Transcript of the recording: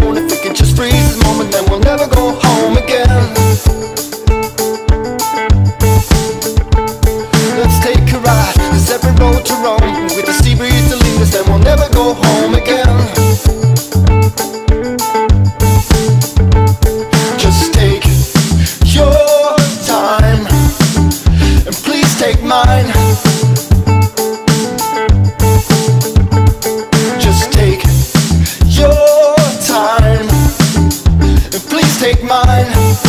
phone. If we can just freeze this moment Then we'll never go home again. Let's take a ride There's every road to roam. With the sea breeze to lead us Then we'll never go home again. Just take your time And please take mine. take mine.